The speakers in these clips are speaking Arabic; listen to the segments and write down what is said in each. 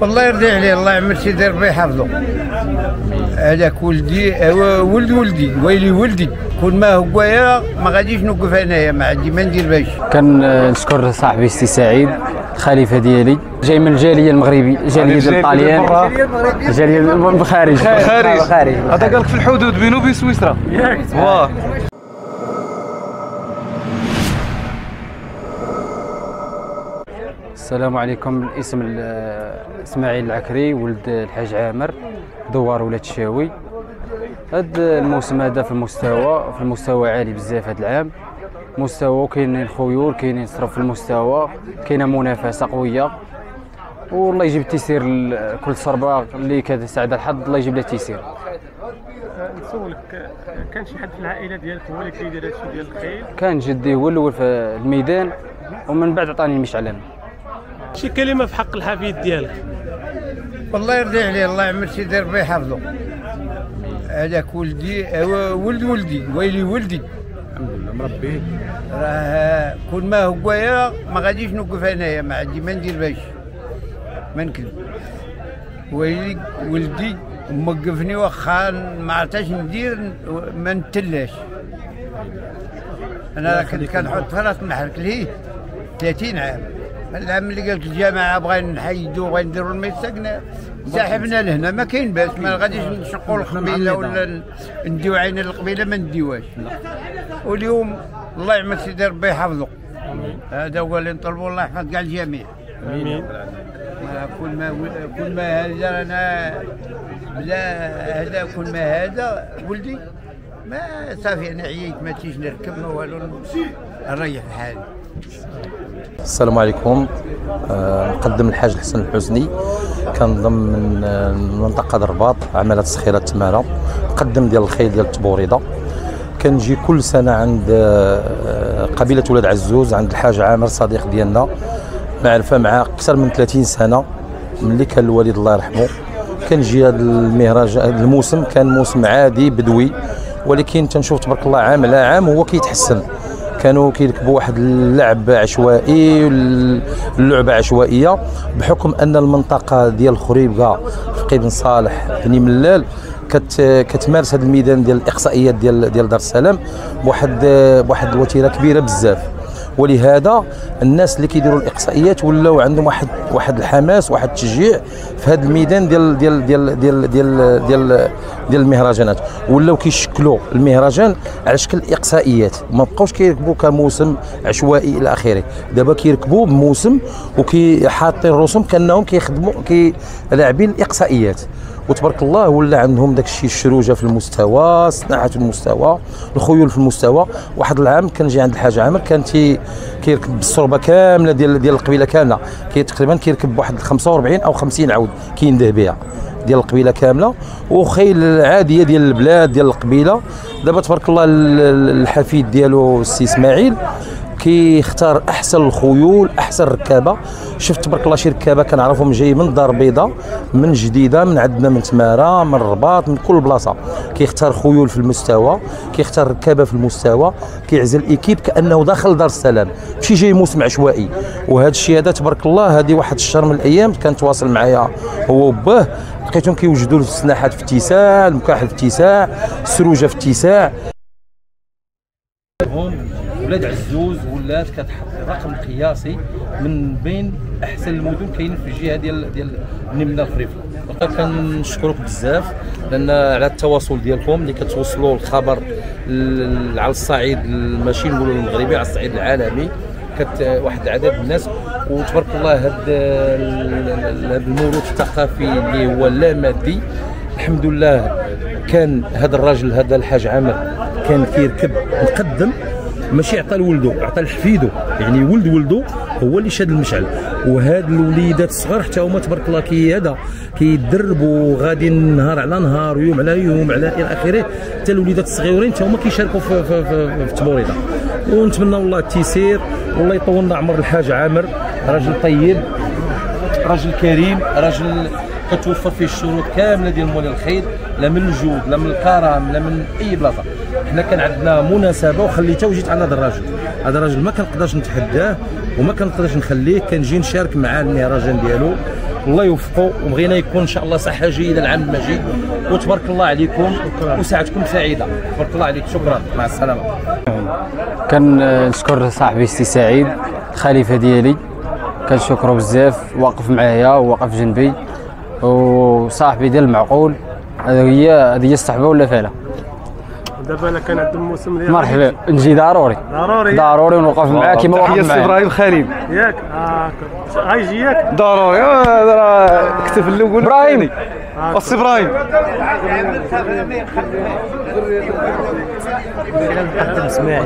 والله يرضي عليه الله يعمر سيدي ربي يحفظه. هذاك ولدي ولد ولدي ويلي ولدي. كل ما هو يا ما غاديش نوقف انايا ما عندي ما ندير باش. كنشكر صاحبي سي سعيد الخليفه ديالي. جاي من الجالية المغربي جالية ديال الطاليان جالية من الخارج خارج خارج هذا قال لك في الحدود بينه وبين سويسرا. واه السلام عليكم. الاسم ال- إسماعيل العكري ولد الحاج عامر دوار ولاد الشاوي هاد الموسم هذا في المستوى في المستوى عالي بزاف هاد العام. مستوى كاينين خيول كاينين صرف في المستوى كاينة منافسة قوية. والله يجيب التيسير ل- كل صربة اللي كتساعد الحظ الله يجيب لها التيسير نسولك كان شي حد في العائلة ديالك هو اللي كيدير هادشي ديال الخيل كان جدي هو الأول في الميدان ومن بعد عطاني المشعلان شي كلمة في حق الحفيد ديالك؟ والله يرضي عليه الله يعمر سيدي ربي يحفظه هذاك ولدي ولد ولدي ويلي ولدي. الحمد لله مربي. راه كل ما هو يا ما غاديش نوقف انايا ما عندي ما ندير باش. ما نكذب. ويلي ولدي موقفني واخا ما عرفتش ندير ما نتلاش. أنا راه كنت كنحط في راس المحرك ليه 30 عام. العام اللي قالت الجامعة بغينا نحيدوا بغينا نديروا الميساقنا سحبنا لهنا ما كاين باس ما غاديش نشقوا القبيلة ولا ن- نديو عين القبيلة ما نديوهاش. واليوم الله يعمل سيدي ربي يحفظه هذا هو اللي نطلبوا الله يحفظ كاع الجميع. آمين. ما كل ما كل ما هذا أنا بلا هذا كل ما هذا ولدي ما صافي أنا عييت ما تيش نركب ما والو نريح حالي السلام عليكم. آه، نقدم الحاج الحسن الحسني كنضم من آه، منطقة الرباط عمالة سخيرة تمارة مقدم ديال الخيل ديال التبوريضة كنجي كل سنة عند آه، قبيلة ولاد عزوز عند الحاج عامر صديق ديالنا. معرفة معاه أكثر من 30 سنة. ملي كان الوالد الله يرحمه. كنجي هذا المهرجان هذا الموسم. كان موسم عادي بدوي. ولكن تنشوف تبارك الله عام على عام هو كيتحسن. كانوا كيركبوا واحد اللعب عشوائي اللعبة عشوائية بحكم أن المنطقة ديال خريبكه فقي بن صالح بن ملال كت كتمارس هذا الميدان ديال الإقصائيات ديال ديال دار السلام بواحد بواحد الوتيرة كبيرة بزاف. ولهذا الناس اللي كيديروا الإقصائيات ولاو عندهم واحد واحد الحماس واحد التشجيع في هذا الميدان ديال ديال ديال ديال ديال ديال, ديال المهرجانات. ولاو كيشكلوا المهرجان على شكل إقصائيات. ما بقاوش كيركبوا كموسم عشوائي إلى آخره. دابا كيركبوا بموسم وكي حاطين الرسوم كأنهم كيخدموا كي لاعبين الإقصائيات. وتبارك الله ولا عندهم داك الشيء الشروجة في المستوى صناعة المستوى الخيول في المستوى. واحد العام كنجي عند الحاج عامر كان تي كيركب بالصربه كاملة ديال ديال القبيلة كاملة. كي تقريبا كيركب بواحد 45 أو 50 عود كينده بها ديال القبيلة كاملة. وخيل عادية ديال البلاد ديال القبيلة. دابا تبارك الله ال- ال- الحفيد ديالو السي إسماعيل كيختار أحسن الخيول أحسن ركابة. شفت تبارك الله شي ركابة كنعرفهم جاي من دار بيضاء من جديدة من عندنا من تمارة من الرباط من كل بلاصة. كيختار خيول في المستوى كيختار ركابة في المستوى كيعزل ايكيب كأنه داخل دار السلام. ماشي جاي موسم عشوائي. وهذا الشيء هذا تبارك الله هذه واحد الشهر من الأيام كان تواصل معايا هو وباه. لقيتهم كيوجدوا السناحات في اتساع المكاحل في اتساع السروجة في اتساع. ولاد عزوز ولات كتحط رقم قياسي من بين أحسن المدن كاينين في الجهة ديال ديال النمنا الخريفه كنشكرك بزاف لأن على التواصل ديالكم اللي كتوصلوا الخبر على الصعيد ماشي نقولوا المغربي على الصعيد العالمي كت واحد من الناس. وتبارك الله هذا الموروث الثقافي اللي هو لا مادي الحمد لله كان هذا الراجل هذا الحاج عامر كان كيركب مقدم. ماشي عطى لولدو عطى لحفيدو. يعني ولد ولدو هو اللي شاد المشعل. وهاد الوليدات الصغار حتى هما تبارك الله كي هذا كيدربوا غادي نهار على نهار ويوم على يوم على إلى آخره. حتى الوليدات الصغيورين حتى هما كيشاركوا في في في, في التبوريده ونتمنى الله التيسير والله يطول لنا عمر الحاج عامر. راجل طيب راجل كريم راجل كتوفر فيه الشروط كاملة ديال موالي الخير لا من الجود لا من الكرم لا من أي بلاصه حنا كان عندنا مناسبة وخليتها وجيت على هذا الراجل هذا راجل ما كنقدرش نتحداه وما كنقدرش نخليه كنجي نشارك معاه المهرجان ديالو. الله يوفقه وبغينا يكون إن شاء الله صحة جيدة العام المجيد. وتبارك الله عليكم وساعتكم سعيدة. تبارك الله عليك شكرا. مع السلامة. كنشكر صاحبي سي سعيد الخليفه ديالي. كنشكرو بزاف واقف معايا وواقف جنبي. وصاحبي ديال المعقول هذه هي هذه هي الصحبة ولا فعلا؟ دابا أنا كان عند الموسم ديال مرحبا. نجي ضروري. ضروري. ضروري ونوقف معاه كيما تحيه وقف سي معايا. إبراهيم خليل ياك؟ آه غايجي ياك؟ ضروري. آه، هذا راه كتب الأول إبراهيم. السي إبراهيم.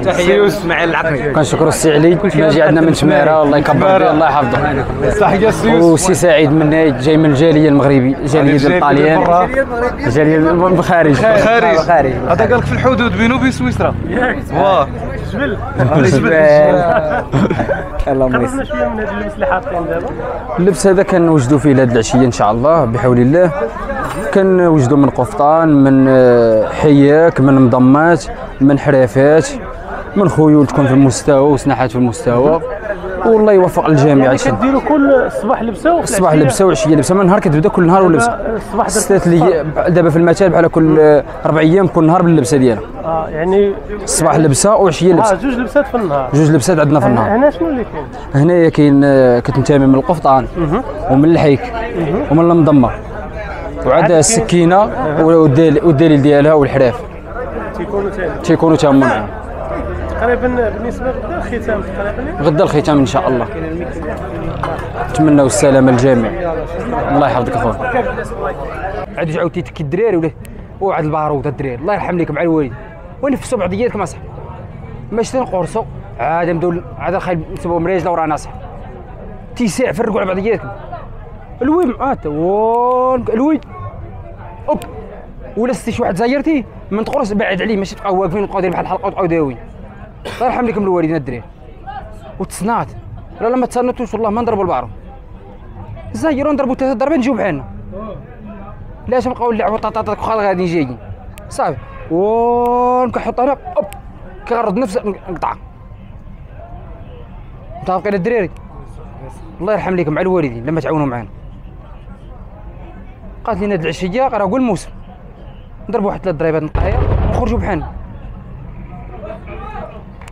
تحية يوسف اسماعيل العقري كنشكروا السي علي. ماجي عندنا من تماره الله يكبر به الله يحفظه. تحية سي يوسف وسي سعيد من جاي من الجالية المغربي. جالية ديال الطاليان جالية من الخارج. خارج هذا قال لك في الحدود بينه وبين سويسرا واه جبل اللهم خرجنا شوية من هاد اللبس اللي حاطين دابا. اللبس هذا كنوجدوا فيه لهاد العشية إن شاء الله بحول الله. كنوجدوا من قفطان من آه، حياك من مضمات من حرافات من خيول تكون في المستوى وسناحات في المستوى. والله يوفق الجميع. يعني كديروا كل صباح لبسة وفي الصباح لبسة وعشيه لبسة. من نهار كتبدا كل نهار ولبسة. الصباح درت ستات لي دابا في المثال بحال كل آه، أربع أيام كل نهار باللبسة ديالها آه يعني الصباح لبسة وعشيه آه لبسه جوج لبسات في النهار. جوج لبسات عندنا في النهار. هنا شنو اللي كاين؟ هنايا كاين آه، كتنتمي من القفطان ومن الحيك ومن المضمه وعاد السكينة والدليل ديالها والحراف. تيكونوا تيكونوا معاهم تقريبا بالنسبة للختام تقريبا غدا الختام إن شاء الله. نتمنوا السلامه للجميع الله يحفظك أخويا. عاد عاودتي تكي الدراري ولا؟ وعاد البارود الدراري. الله يرحم ليكم مع الوالد. ونفسوا بعضياتكم اصاحبي ماشي تنقرصوا عاد نبداو عاد الخايب نسبوا مريجله وراه ناصح. تيساع فرقوا على بعضياتكم الويم عاد وون- الوي أوب. ولا ستي شي واحد زايرتي؟ من تقرص بعد عليه. ماشي تبقاو واقفين دايرين بحال الحلقة وتبقاو داويين الله يرحم لكم الوالدين الدراري. وتصنعت لا لا ما تصنتوش والله ما نضربوا البعض زايروا نضربوا ثلاث ضربات نجيو بحالنا. لاش نبقاو نلعبوا طاطا وخال غادي جايين صافي. ونكحط أنا أوب. كيغرض نفس نقطع متفقين الدراري؟ الله يرحم لكم مع الوالدين لما تعاونوا معنا قالت لنا هاد العشية راه قول الموسم نضربوا واحد ثلاث ضربات نقايا ونخرجوا بحالنا.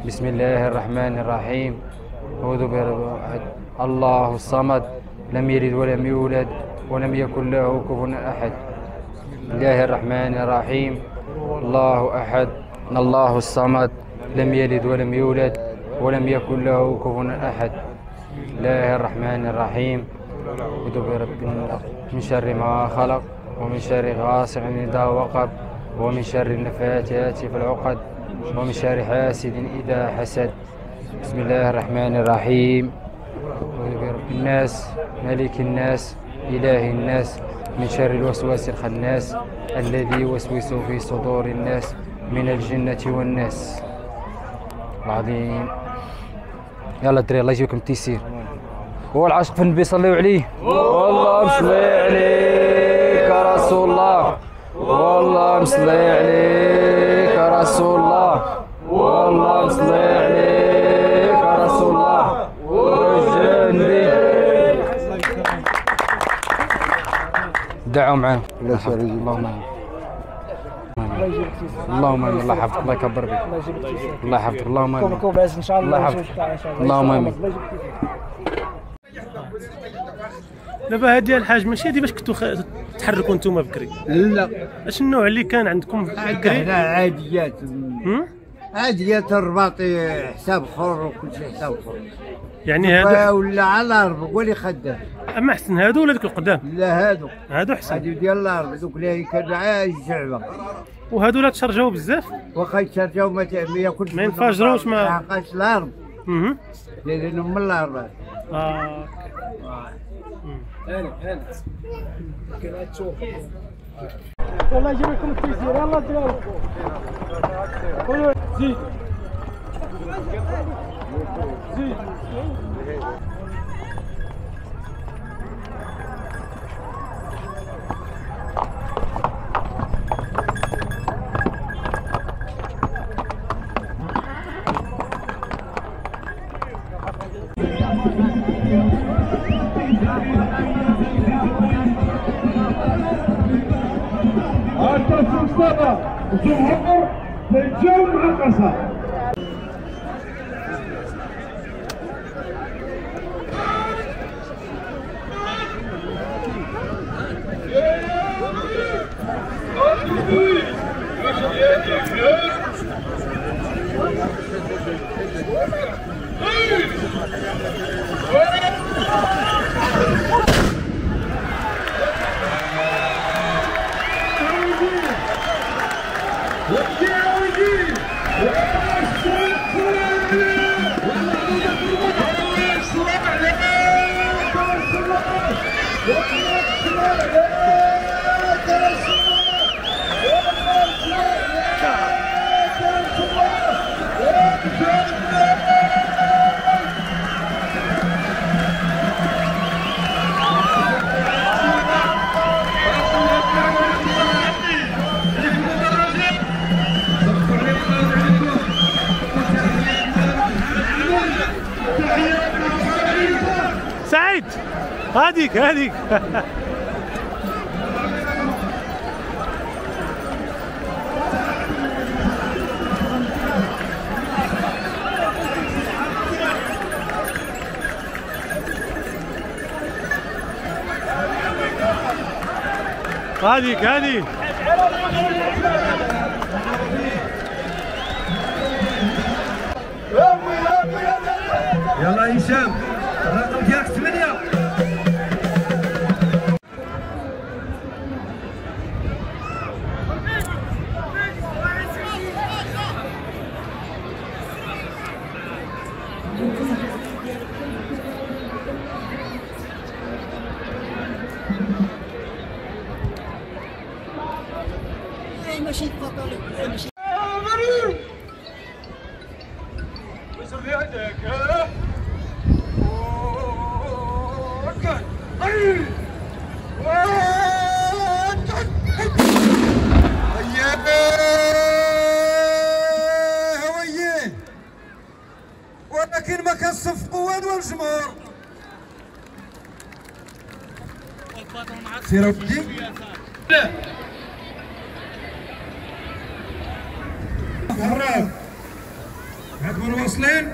بسم الله الرحمن الرحيم. أعوذ برب الله الصمد. لم يلد ولم يولد ولم يكن له كفوا أحد. الله الرحمن الرحيم. الله أحد. الله الصمد. لم يلد ولم يولد ولم يكن له كفوا أحد. الله الرحمن الرحيم. أعوذ برب من شر ما خلق ومن شر غاسق إذا وقب ومن شر النفاثات في العقد. ومن شر حاسد إذا حسد. بسم الله الرحمن الرحيم. برب الناس ملك الناس إله الناس من شر الوسواس الخناس الذي يوسوس في صدور الناس من الجنة والناس. العظيم. يلا دري الله يجيبكم التيسير. هو العاشق في النبي صلوا عليه. والله مصلي عليك يا رسول الله. والله مصلي عليك يا رسول الله عليك يا رسول الله دعوا معانا اللهم امين اللهم امين الله يحفظك الله يكبر بك الله يحفظك اللهم امين ان شاء الله يحفظك اللهم امين دابا هادي الحاج ماشي هادي باش كنتو خ- تحركوا نتوما بكري؟ لا. أش النوع اللي كان عندكم بكري؟ عندنا عاديات. هم؟ عاديات الرباطي حساب حر وكل شيء حساب حر يعني هادو ولا على الأرض ولي خدام. أما أحسن هادو ولا ذوك القدام؟ لا هادو. هادو أحسن. هادو ديال الأرض دوك اللي كانوا عايش الشعبه وهادو لا تشرجوا بزاف؟ واخا يتشرجوا ما ياكلش ما ينفجروش ما- عقاش الأرض مهم. دايرينهم من الاربعه آه والله يجيب لكم Dolayısıyla bakın sizlere anlatıyorum. Buyurun. Zil. Zil. مصطفى الجمهور للجو معقصه سعيد هذيك هذيك. هذيك هذيك. يلا هشام الرقم ديالك ودي هراب. هتكونوا واصلين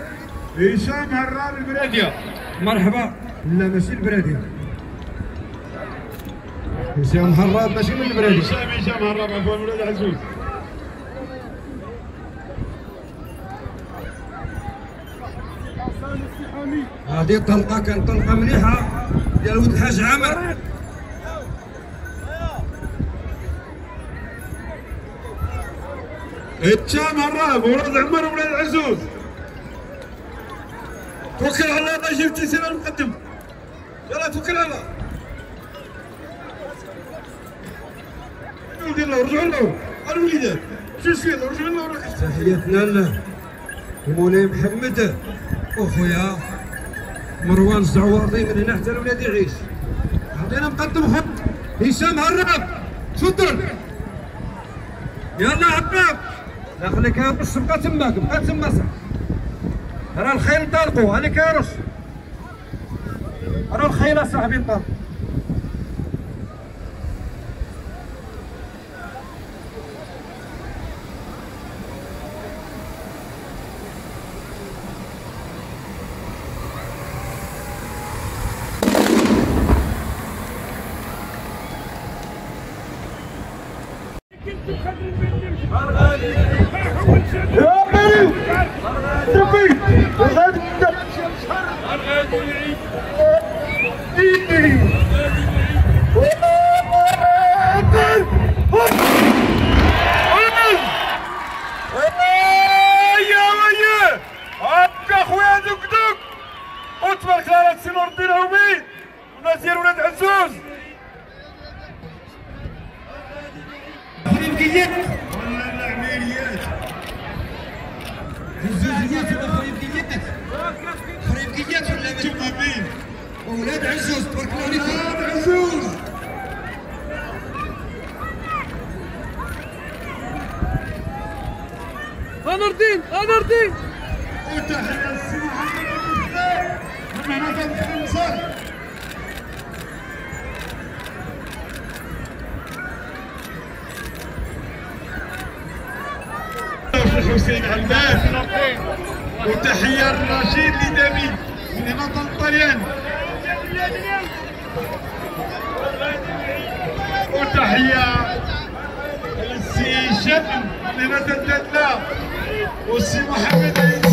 هشام هراب البرادية مرحبا. لا ماشي البرادية هشام هراب ماشي من البرادية هشام هشام هراب عفوا ولاد عزوز. هذه الطلقة كانت طلقة مليحة. ديال ولد الحاج عامر. هشام هراب ولاد عمر ولاد عزوز توكل على الله يجيب تيسير المقدم. يلا توكل على الله. ولدي الله رجعوا له الوليدات شو سير رجعوا له تحياتنا له. ومولاي محمد. وخويا مروان الزعواطي من هنا حتى الولاد يعيش. عطينا مقدم خط هشام هرب. تفضل. يلا هرب لا خليك هرش بقى تماك بقى تما صح راه الخيل انطلقوا هاني كيرش راه الخيل اصاحبي انطلقوا يا Thank you. للوطن وتحية للسي الدلال والسي محمد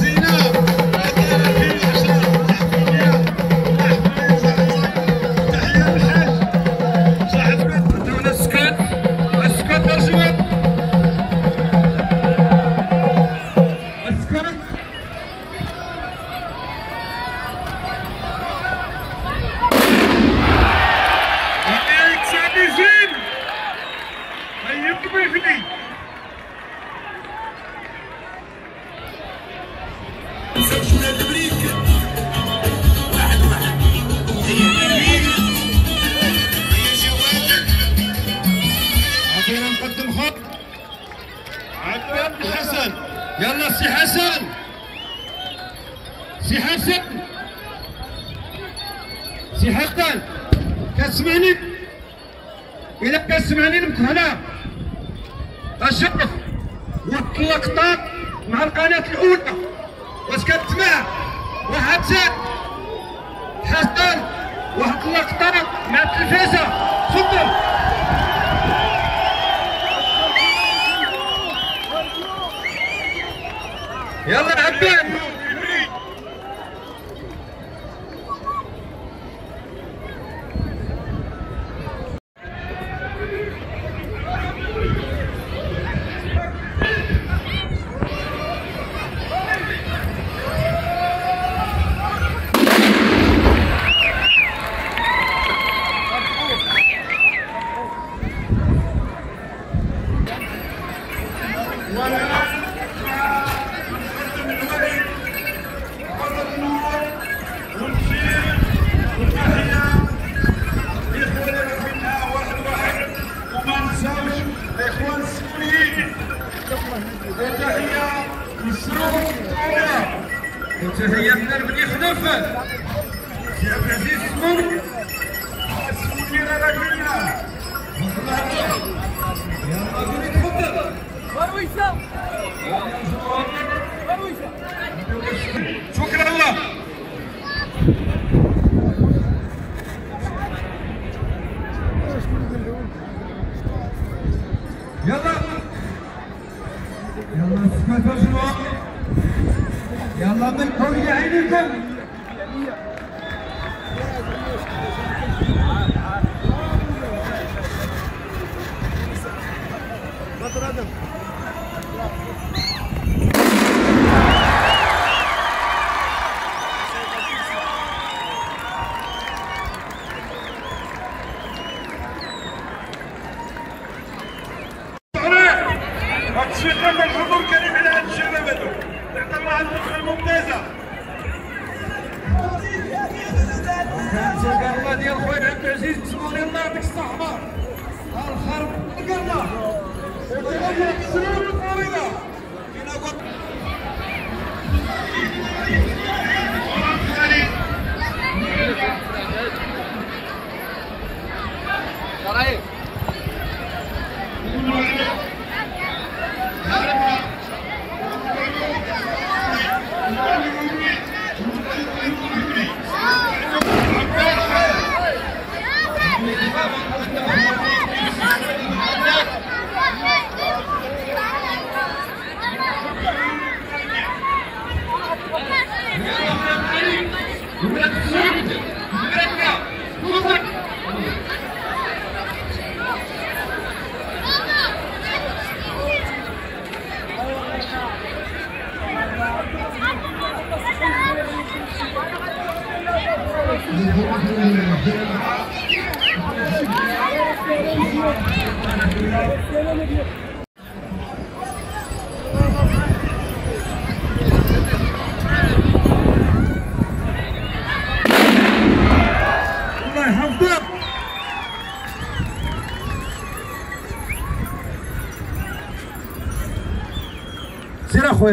That's it.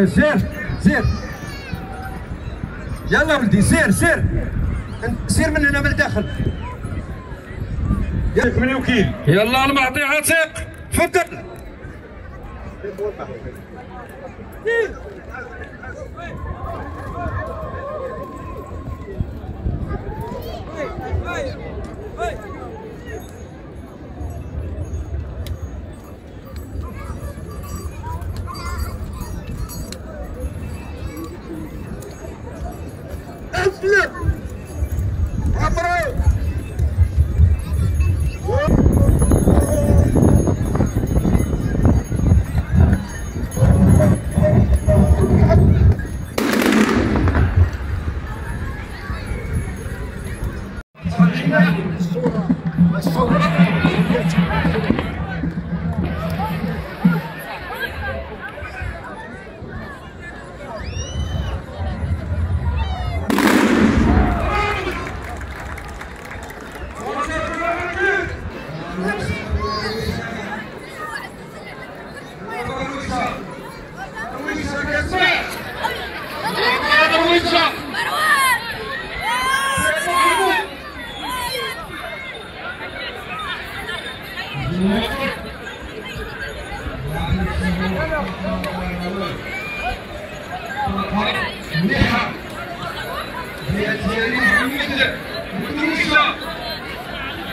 سير سير يلا ولدي سير سير سير من هنا من الداخل. يلا. من الوكيل. يلا المعطي عتيق. تفضل. اسلم Brasil!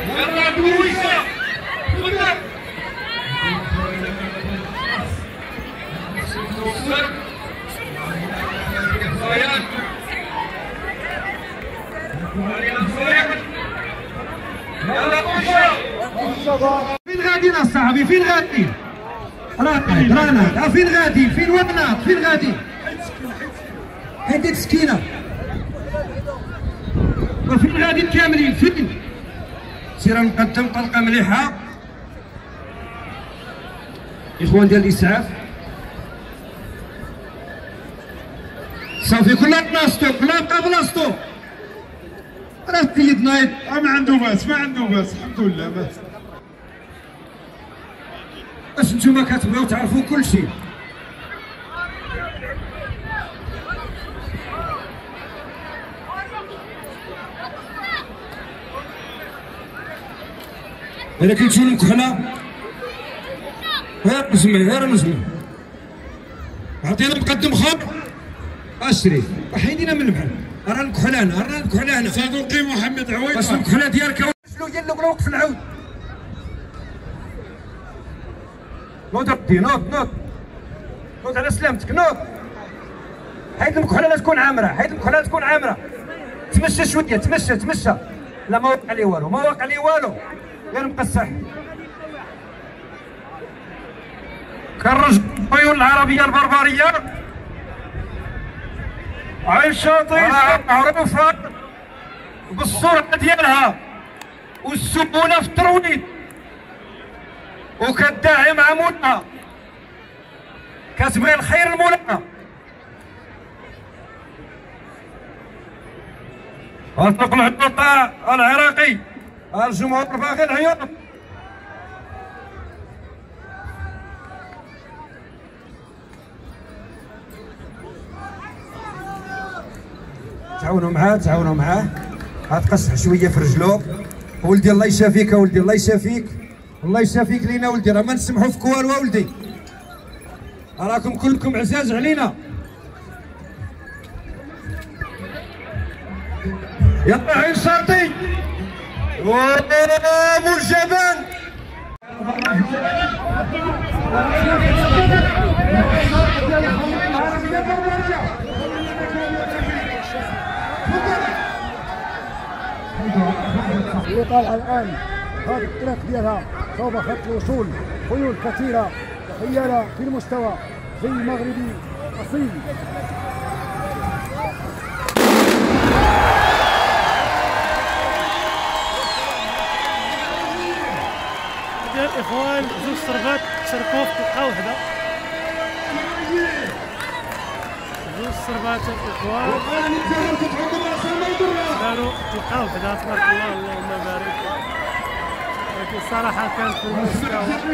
يلا دويسة فين غادي يا صاحبي فين غادي؟ راناد ها فين غادي؟ فين وناط فين غادي؟ هذيك سكينة. وفين غادي كاملين فين؟ سير نقدم طلقة مليحة. إخوان ديال الاسعاف صافي كلها بلاصتو كلها بقى بلاصتو. راه في يدنا ما عنده باس ما عنده باس الحمد لله باس باش نتوما كتبغيو تعرفوا كل شيء. الا كنتو المكحله غير نسمع غير نسمع عطينا مقدم خمر أشري وحيدينا من المحل راه الكحلان راه الكحلان صدوقي محمد عويض باش الكحله ديالك شنو هي وقف العود. نوض ردي نوض نوض. نوض على سلامتك نوض. حيد المكحله لا تكون عامرة حيد المكحله لا تكون عامرة. تمشى شوية تمشى تمشى. لا ما وقع لي والو ما وقع لي والو. غير مقصح كرج الطيور العربية البربرية. عين شاطئ معروفه بالسرعه ديالها. والسهوله في الترويض وكداعم عمودها كتبغي الخير المولى اطلق العطاء العراقي. الجمهور باغي العيون. تعاونوا معاه تعاونوا معاه. غتقصح شوية في رجلو. ولدي الله يشافيك ولدي الله يشافيك. الله يشافيك لينا ولدي راه ما نسمحوا فيك والو ولدي راكم كلكم عزاز علينا. يلا عين شرطي مرجبان اللي طالعه الآن. هذه الطريق ديالها. صوب خط الوصول. خيول كثيرة. وخيالة في المستوى. زي مغربي أصيل الاخوان زوج صرفات شاركوا في طلقه واحدة زوج صرفات الإخوان. داروا طلقه واحدة تبارك الله اللهم بارك. لكن الصراحه كانت في المستوى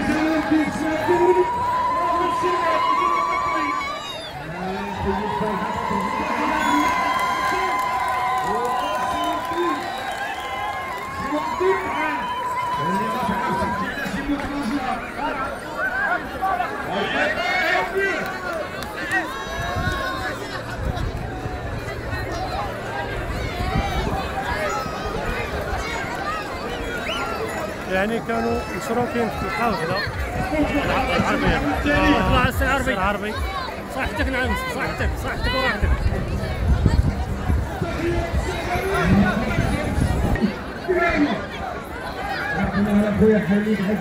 يعني كانوا مشروكين في الحوضة العربية طلع السي العربي صحتك نعم صحتك صحتك وراحتك. اخويا هو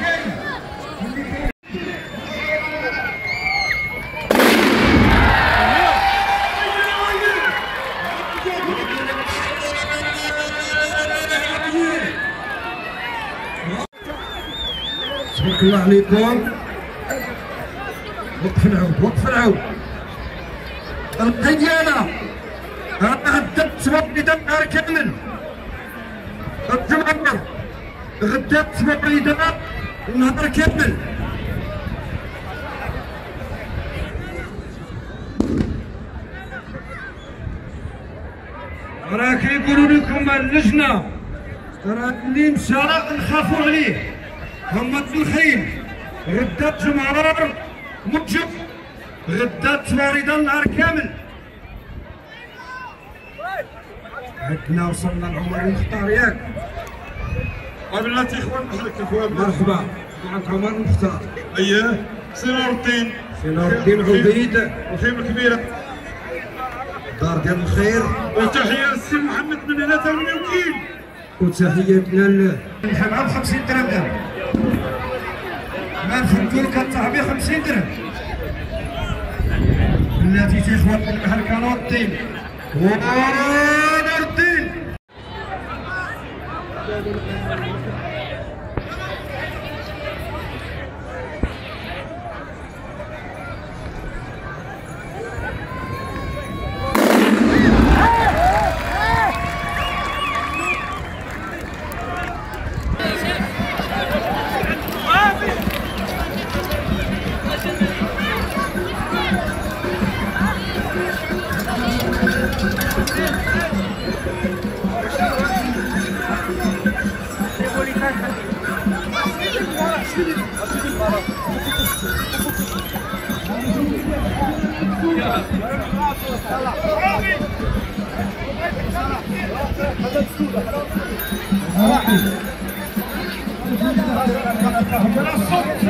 كاين الله عليكم وقف العود وقف العود. القيادة غدا تبرد النهار كامل. الجمهور غدا تبرد النهار كامل. راه كيقولوا لكم اللجنة. راه اللي مشى راه نخافوا عليه. هما الخيل غدا الجمهور موجب غدا تبرد النهار كامل. عندنا وصلنا لعمر المختار ياك قابلات اخوان اهلك اخوان مرحبا. معك عمر المختار اياه سي نور الدين. سي نور الدين عبيد. الخيمه الكبيرة. دار ديال الخير. وتحية للسي محمد من هنا تاع الوكيل وتحياتنا ل الحلقة ب 50 درهم. دابا ما فهمتوا لك صاحبي 50 درهم. بلاتي تيخوان من بحال كانوا الدين ونور الدين.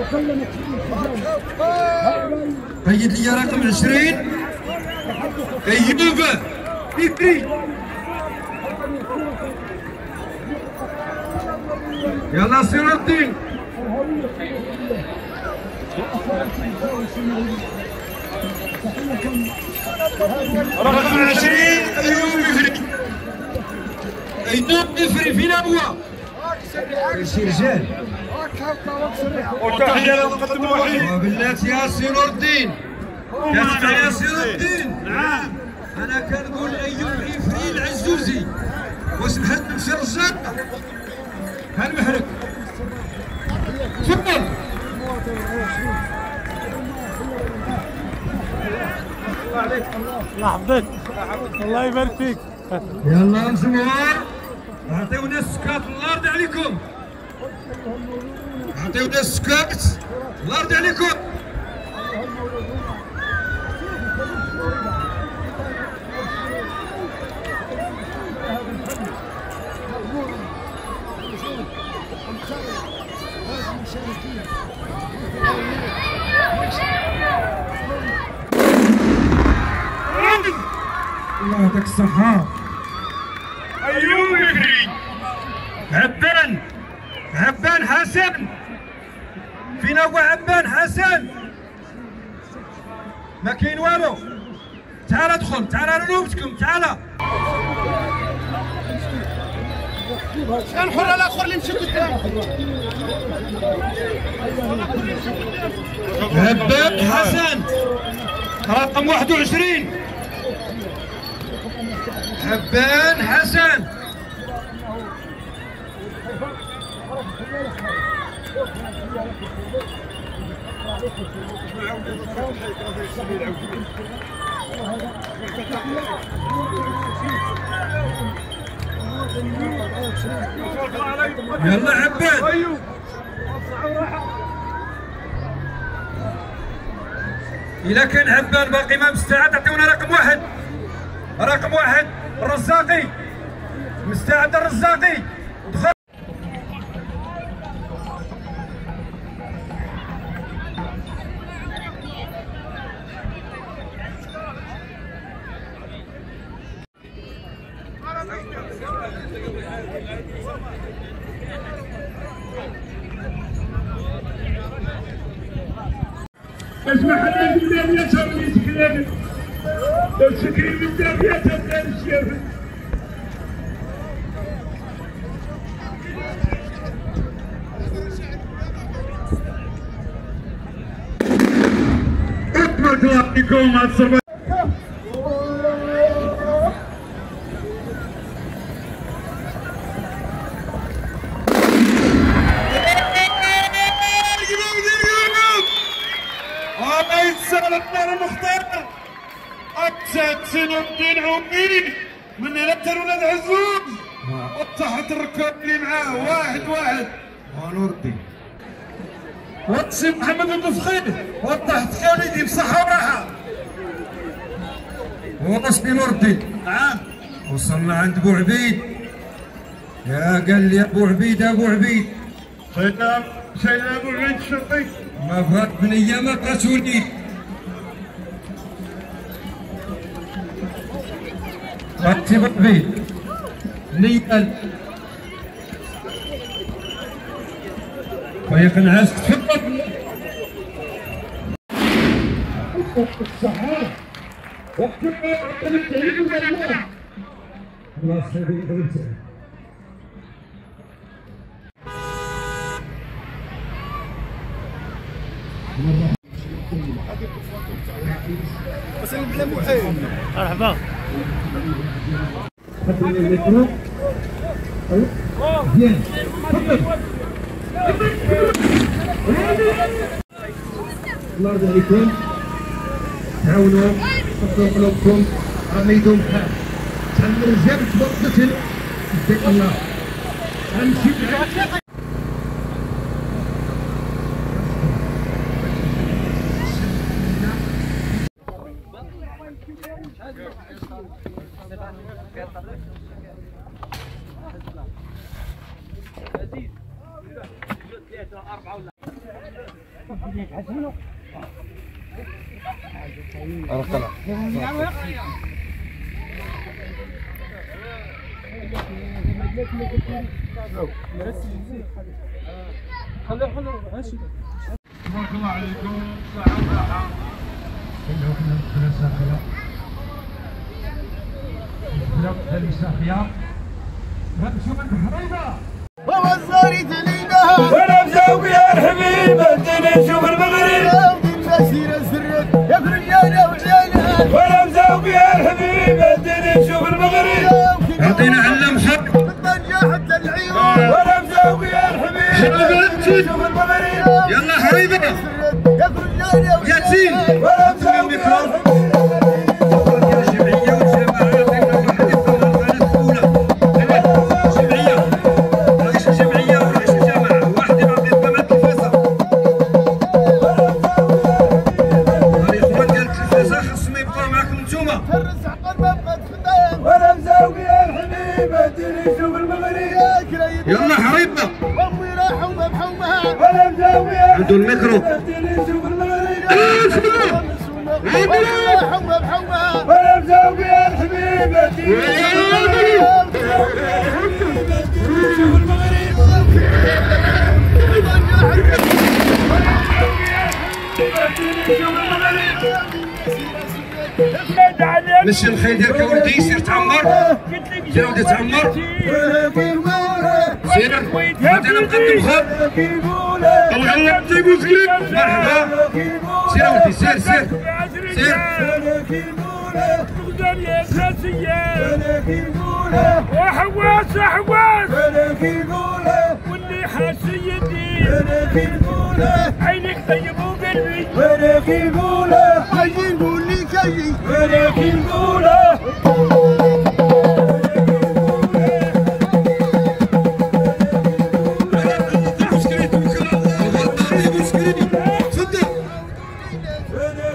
تكلمت في الانسجام هؤلاء قيد لي رقم 20 ايوب فكري يلا سير الدين رقم 20 ايوب افري ايوب افري فين ابوه شي رجال وتحيه للمقدم الوحيد وبالله يا سير الدين. كتبع يا سير الدين. نعم أنا كنقول أيوب عفري العزوزي. وسمحت نمشي رجال هالمحرك تفضل. الله يحفظك. الله يبارك فيك. يلا الجمهور عطيونا السكات. الله يرضي عليكم. عطيونا السكات الله يرضي عليكم الله يعطيك الصحة. أيوب يكري عبان حسن. فينا هو عبان حسن. ما كاين والو تعال ادخل تعال نوبتكم تعال. كان حر الآخر اللي مشي قدام عبان حسن. رقم 21 عبان حسن. يلا عبان إذا كان عبان باقي ما مستعد. أعطيونا رقم واحد. رقم واحد الرزاقي. مستعد الرزاقي. عند أبو عبيد. يا قال لي أبو عبيد أبو عبيد. سيدنا سيدنا أبو عبيد الشرقي ما بغات من ايامك رسولي رتي ربي نيال طريق العزف تفضل الصحابة الله يسلمك مرحبا. الله يرضى عليكم تعاونوا حطوا قلوبكم رميدوا بحال الرجال تبطل اتق الله. امشي معاك تبارك الله عليكم صحة وراحة كلهم كنا ساخرة كلهم ساخرة غنمشيو من الحريبة الحبيب اديني نشوف المغرب مسيرة يا نشوف المغرب اعطينا علم حق ولا مزوقي يا حبيبي. شوف المغرب يلا حبيبنا يا تسين ولا مزوقي يا حبيبي Toma! عنده الميكرو مشي الخيل ديالك يا ولدي سير تعمر. سير ولدي تعمر سير هذا أنا مقدم خاب الله يلا طيب وخليك مرحبا سير يا ولدي سير سير سير وحواس حواس واللي حاس يدي عينك طيب وقلبي كي نقول لي كي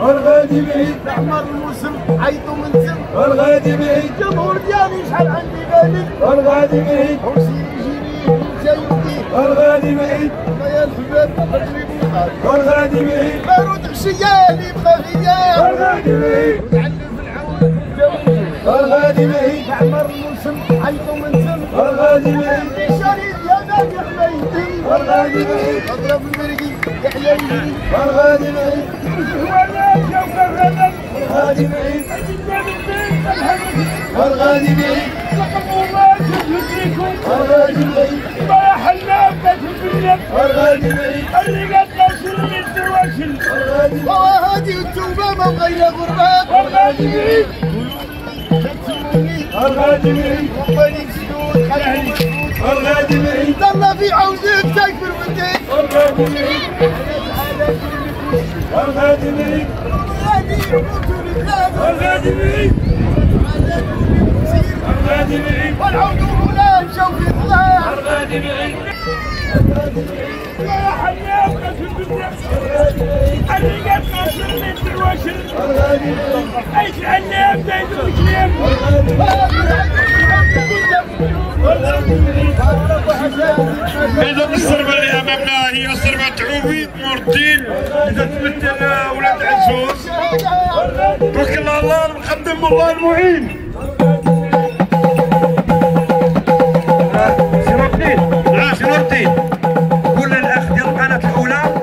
الغادي بعيد احمر الموسم عيطوا من سم الغادي بعيد جمهور ديالي شحال عندي بالي الغادي بعيد يجيني الغادي بعيد يا الحباب تقريب وقال الغادي بعيد بارود عشيالي بغى غياب الغادي بعيد العون الغادي بعيد احمر الموسم عيطوا من سم الغادي بعيد شريف يا ناجح ميتي الغادي بعيد اضرب المرقي يحيى الغادي بعيد الغادي بعيد الغادي بعيد الغادي بعيد الغادي بعيد غير غربات والغادي بعيد الغادي ضل في عوزك تكبر وديك الغادي بعيد الغادي بعيد والعود ولا شوفي طلع الغادي إذا الصربة اللي أمامنا؟ هي صربة عويد نور الدين إذا تمثل ولاد عزوز توكل على الله المقدم والله المعين. اثنين كل الاخ ديال القناة الأولى.